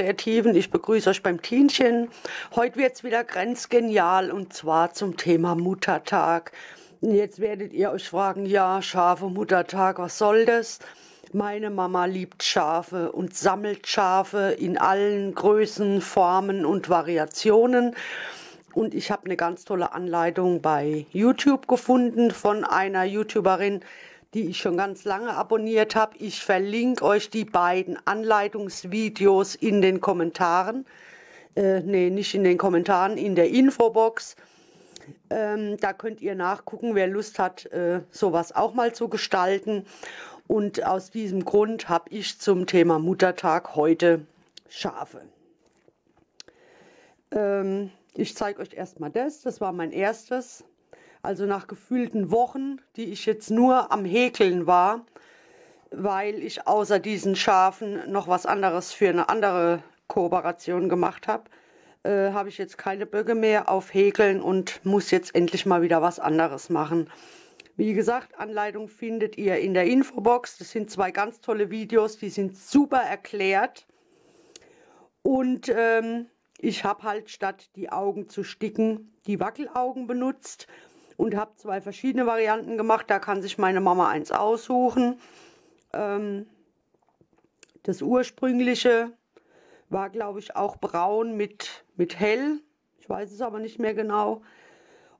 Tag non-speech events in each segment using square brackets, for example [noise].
Kreativen, ich begrüße euch beim Tienchen. Heute wird es wieder grenzgenial und zwar zum Thema Muttertag. Jetzt werdet ihr euch fragen, ja, Schafe, Muttertag, was soll das? Meine Mama liebt Schafe und sammelt Schafe in allen Größen, Formen und Variationen. Und ich habe eine ganz tolle Anleitung bei YouTube gefunden von einer YouTuberin, die ich schon ganz lange abonniert habe. Ich verlinke euch die beiden Anleitungsvideos in den Kommentaren. Äh, nee, nicht in den Kommentaren, in der Infobox. Ähm, da könnt ihr nachgucken, wer Lust hat, äh, sowas auch mal zu gestalten. Und aus diesem Grund habe ich zum Thema Muttertag heute Schafe. Ähm, ich zeige euch erstmal das. Das war mein erstes. Also nach gefühlten Wochen, die ich jetzt nur am Häkeln war, weil ich außer diesen Schafen noch was anderes für eine andere Kooperation gemacht habe, äh, habe ich jetzt keine Böcke mehr auf Häkeln und muss jetzt endlich mal wieder was anderes machen. Wie gesagt, Anleitung findet ihr in der Infobox. Das sind zwei ganz tolle Videos, die sind super erklärt. Und ähm, ich habe halt statt die Augen zu sticken, die Wackelaugen benutzt und habe zwei verschiedene Varianten gemacht. Da kann sich meine Mama eins aussuchen. Ähm, das ursprüngliche war, glaube ich, auch braun mit, mit hell. Ich weiß es aber nicht mehr genau.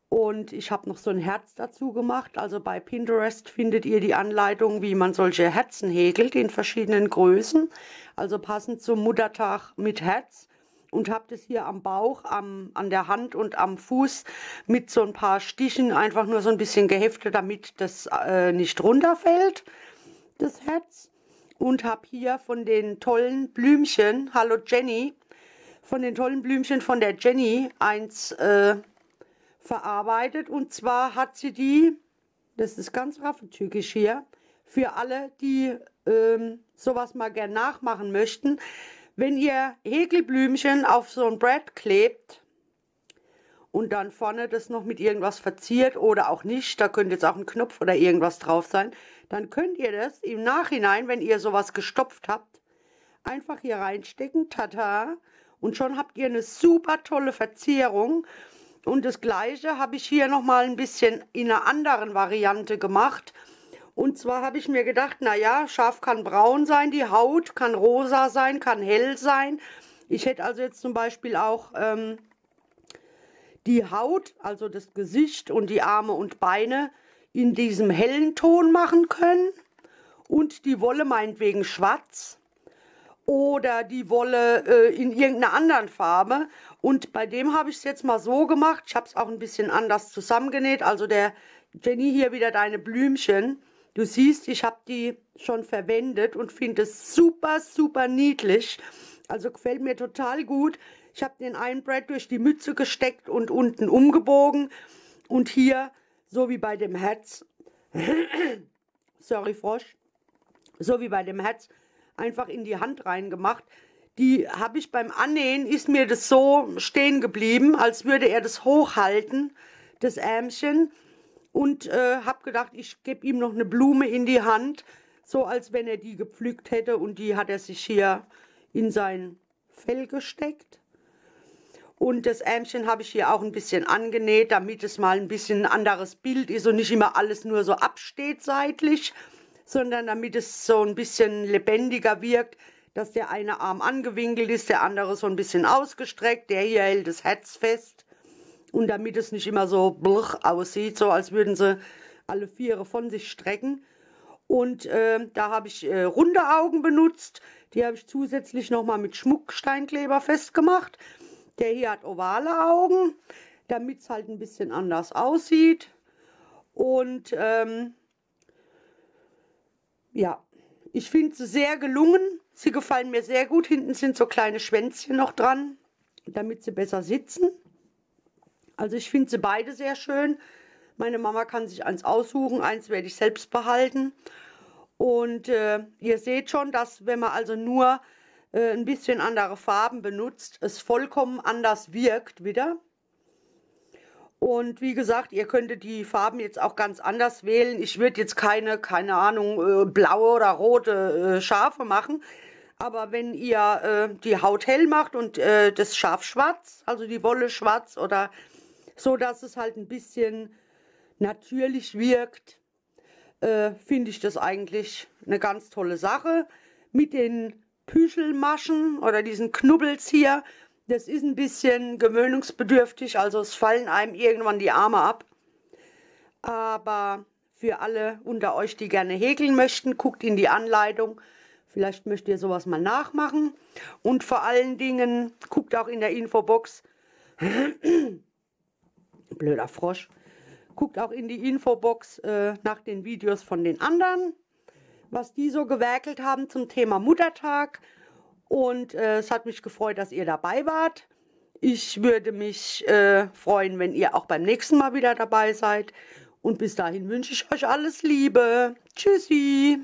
Und ich habe noch so ein Herz dazu gemacht. Also bei Pinterest findet ihr die Anleitung, wie man solche Herzen häkelt in verschiedenen Größen. Also passend zum Muttertag mit Herz und habe das hier am Bauch, am, an der Hand und am Fuß mit so ein paar Stichen einfach nur so ein bisschen geheftet, damit das äh, nicht runterfällt, das Herz. Und habe hier von den tollen Blümchen, hallo Jenny, von den tollen Blümchen von der Jenny eins äh, verarbeitet. Und zwar hat sie die, das ist ganz raffentückisch hier, für alle, die ähm, sowas mal gern nachmachen möchten. Wenn ihr Häkelblümchen auf so ein Brett klebt und dann vorne das noch mit irgendwas verziert oder auch nicht, da könnte jetzt auch ein Knopf oder irgendwas drauf sein, dann könnt ihr das im Nachhinein, wenn ihr sowas gestopft habt, einfach hier reinstecken, tata, und schon habt ihr eine super tolle Verzierung. Und das gleiche habe ich hier nochmal ein bisschen in einer anderen Variante gemacht. Und zwar habe ich mir gedacht, naja, Schaf kann braun sein, die Haut kann rosa sein, kann hell sein. Ich hätte also jetzt zum Beispiel auch ähm, die Haut, also das Gesicht und die Arme und Beine in diesem hellen Ton machen können. Und die Wolle meinetwegen schwarz oder die Wolle äh, in irgendeiner anderen Farbe. Und bei dem habe ich es jetzt mal so gemacht. Ich habe es auch ein bisschen anders zusammengenäht. Also der Jenny hier wieder deine Blümchen. Du siehst, ich habe die schon verwendet und finde es super, super niedlich. Also gefällt mir total gut. Ich habe den einen Brett durch die Mütze gesteckt und unten umgebogen. Und hier, so wie bei dem Herz, [clears throat] sorry Frosch, so wie bei dem Herz, einfach in die Hand reingemacht. Die habe ich beim Annähen, ist mir das so stehen geblieben, als würde er das hochhalten, das Ärmchen und äh, habe gedacht, ich gebe ihm noch eine Blume in die Hand, so als wenn er die gepflückt hätte und die hat er sich hier in sein Fell gesteckt. Und das Ärmchen habe ich hier auch ein bisschen angenäht, damit es mal ein bisschen ein anderes Bild ist und nicht immer alles nur so absteht seitlich, sondern damit es so ein bisschen lebendiger wirkt, dass der eine Arm angewinkelt ist, der andere so ein bisschen ausgestreckt, der hier hält das Herz fest und damit es nicht immer so blch aussieht, so als würden sie alle Viere von sich strecken. Und äh, da habe ich äh, runde Augen benutzt. Die habe ich zusätzlich nochmal mit Schmucksteinkleber festgemacht. Der hier hat ovale Augen, damit es halt ein bisschen anders aussieht. Und ähm, ja, ich finde sie sehr gelungen. Sie gefallen mir sehr gut. Hinten sind so kleine Schwänzchen noch dran, damit sie besser sitzen. Also ich finde sie beide sehr schön. Meine Mama kann sich eins aussuchen, eins werde ich selbst behalten. Und äh, ihr seht schon, dass wenn man also nur äh, ein bisschen andere Farben benutzt, es vollkommen anders wirkt wieder. Und wie gesagt, ihr könntet die Farben jetzt auch ganz anders wählen. Ich würde jetzt keine, keine Ahnung, äh, blaue oder rote äh, Schafe machen. Aber wenn ihr äh, die Haut hell macht und äh, das Schaf schwarz, also die Wolle schwarz oder so, dass es halt ein bisschen natürlich wirkt, äh, finde ich das eigentlich eine ganz tolle Sache. Mit den Püschelmaschen oder diesen Knubbels hier, das ist ein bisschen gewöhnungsbedürftig, also es fallen einem irgendwann die Arme ab. Aber für alle unter euch, die gerne häkeln möchten, guckt in die Anleitung. Vielleicht möchtet ihr sowas mal nachmachen. Und vor allen Dingen guckt auch in der Infobox. Blöder Frosch. Guckt auch in die Infobox äh, nach den Videos von den anderen, was die so gewerkelt haben zum Thema Muttertag. Und äh, es hat mich gefreut, dass ihr dabei wart. Ich würde mich äh, freuen, wenn ihr auch beim nächsten Mal wieder dabei seid. Und bis dahin wünsche ich euch alles Liebe. Tschüssi.